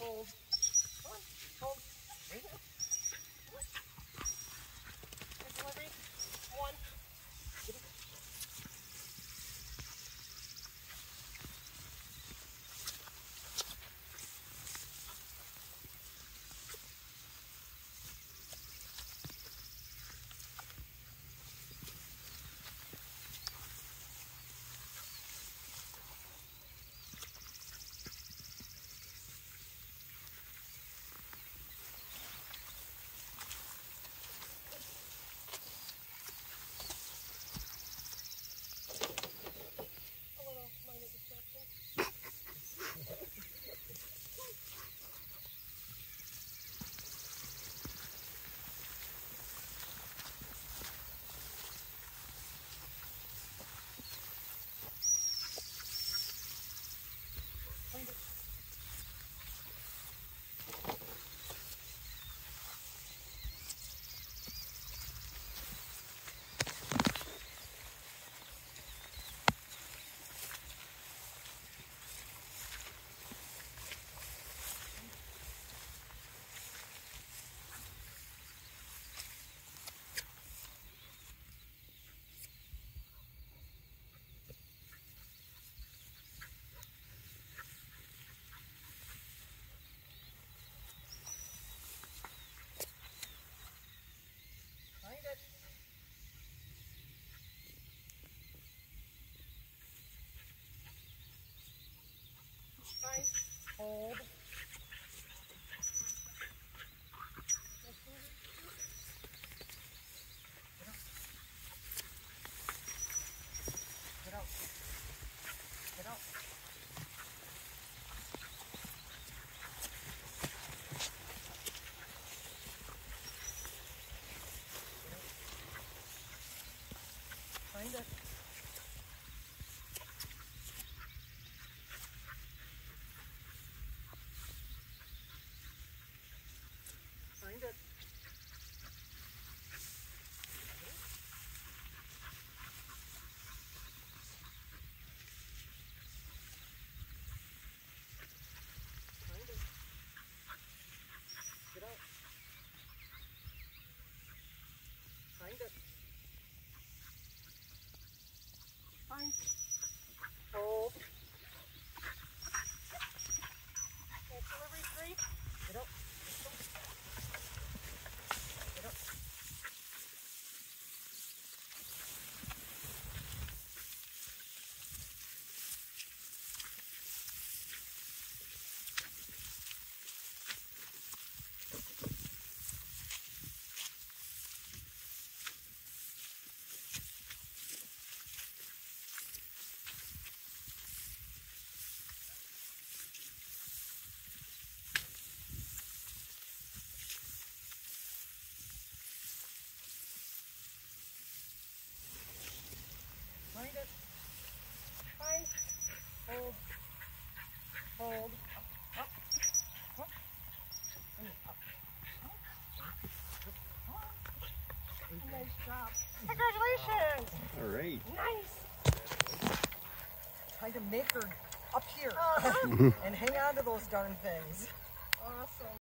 Hold. Find. Hold. Find it. Find it. Find it. Get out. Find it. Fine. Hold. That's delivery three. Get up. Let's go. Get up. Find it. Find. Hold. Hold. Up. Up. Up. And up. Nice job. Congratulations. All right. Nice. Trying to make her up here and hang on to those darn things.